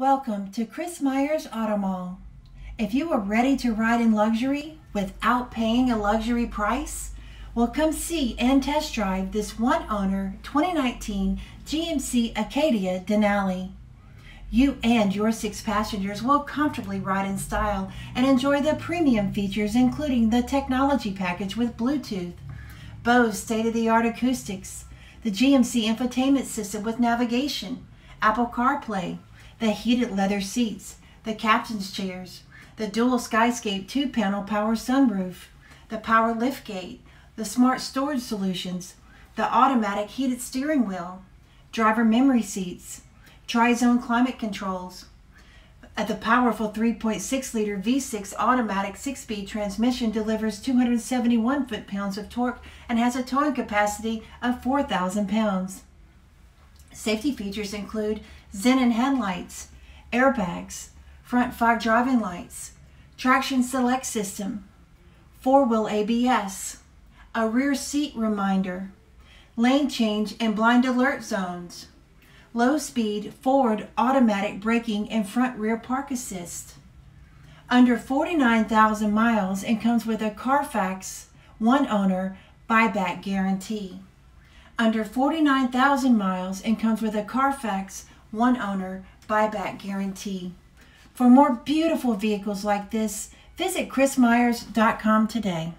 Welcome to Chris Myers Auto Mall. If you are ready to ride in luxury without paying a luxury price, well, come see and test drive this one owner 2019 GMC Acadia Denali. You and your six passengers will comfortably ride in style and enjoy the premium features, including the technology package with Bluetooth, Bose state of the art acoustics, the GMC infotainment system with navigation, Apple CarPlay the heated leather seats, the captain's chairs, the dual Skyscape two-panel power sunroof, the power liftgate, the smart storage solutions, the automatic heated steering wheel, driver memory seats, tri-zone climate controls, uh, the powerful 3.6 liter V6 automatic 6 speed transmission delivers 271 foot pounds of torque and has a towing capacity of 4,000 pounds. Safety features include xenon headlights, airbags, front fog driving lights, traction select system, four-wheel ABS, a rear seat reminder, lane change and blind alert zones, low speed forward automatic braking and front rear park assist. Under 49,000 miles and comes with a Carfax one owner buyback guarantee under 49,000 miles and comes with a Carfax one owner buyback guarantee. For more beautiful vehicles like this, visit chrismyers.com today.